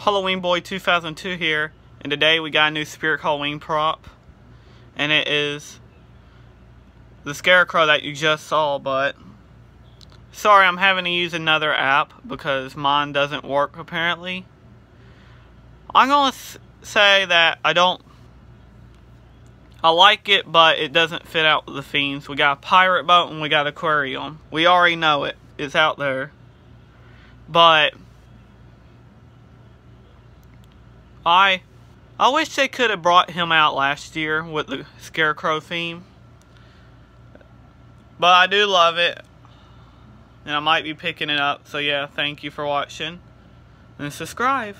Halloween Boy 2002 here, and today we got a new Spirit Halloween prop, and it is the Scarecrow that you just saw, but sorry I'm having to use another app because mine doesn't work apparently. I'm to say that I don't I like it, but it doesn't fit out with the Fiends. We got a pirate boat and we got aquarium. We already know it. It's out there. But I I wish they could have brought him out last year with the Scarecrow theme. But I do love it. And I might be picking it up. So yeah, thank you for watching. And subscribe.